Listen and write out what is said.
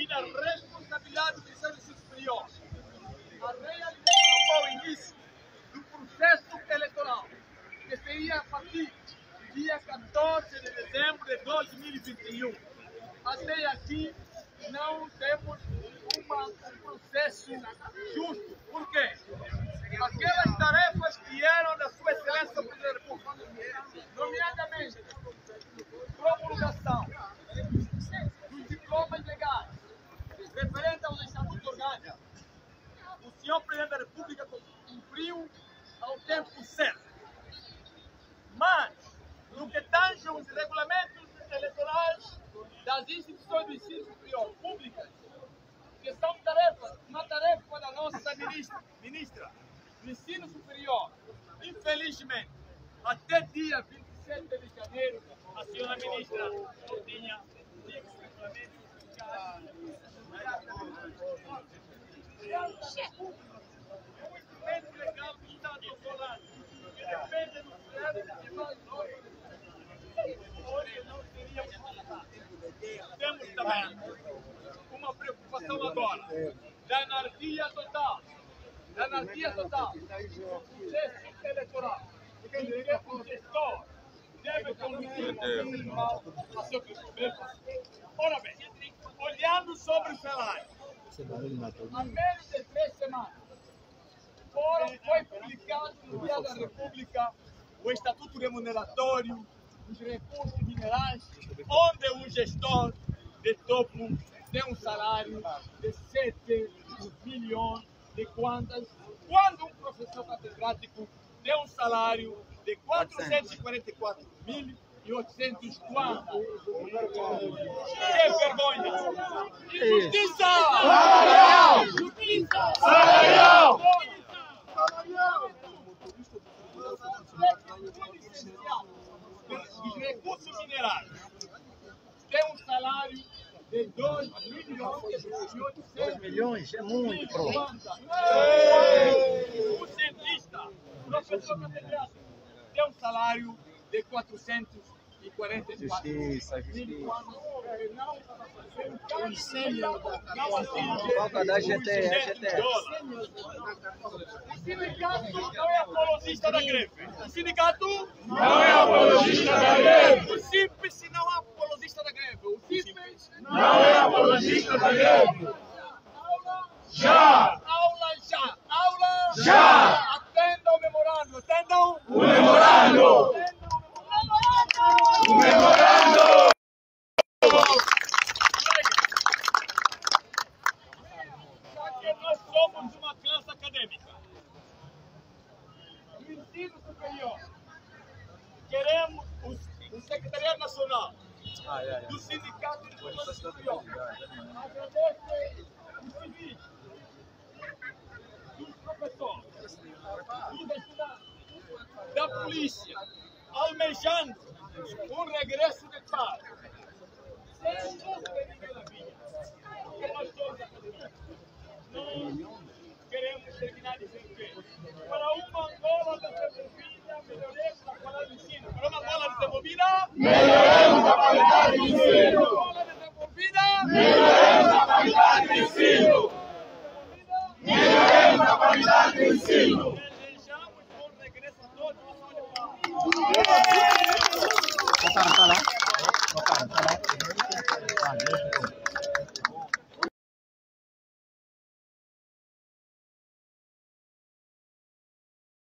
e na responsabilidade do Serviço Superior. A realização ao início do processo eleitoral, que seria a partir do dia 14 de dezembro de 2021. Até aqui não temos uma, um processo justo. Senhor Presidente da República cumpriu ao tempo certo. Mas, no que tange os regulamentos eleitorais das instituições do ensino superior públicas, que são tarefas, uma tarefa da nossa ministra, ministra do ensino superior, infelizmente, até dia 27 de janeiro, a senhora ministra não tinha regulamento é um instrumento legal que está autocolado, que depende do plano que nós hoje não teríamos Temos também uma preocupação agora da anarquia total, da anarquia total, processo eleitoral, em que o gestor. Deve conduzir o tribunal a seu cumprimento. Ora bem, olhando sobre o salário, há menos de três semanas, foram, foi publicado no Dia da República o Estatuto Remuneratório dos Recursos Minerais, onde um gestor de topo tem um salário de 7 milhões de quantas, quando um professor catedrático tem um salário de 444 mil e 800 quantos. Que vergonha! Injustiça! Salarial! Justiça! Salarial! Os recursos minerais tem um salário de 2 milhões e 800 milhões é muito, pronto. O cientista, professor catedrático, tem um salário de 444 Justiça, mil justiça. não atinge Falta da GTR, 200 GTR. O sindicato não é apologista da greve. O sindicato Não é apologista da greve. O CIPES não é apologista da greve. O CIPES Não é Aula Já! Aula já! Aula Já! Atendam o memorando! Atendam O memorando! O memorando! O! Já que nós somos uma classe acadêmica, do ensino superior, queremos o, o Secretariado Nacional do Sindicato de Educação Superior agradece os civis, dos professores, dos da polícia, almejando um regresso de paz. Congratulations.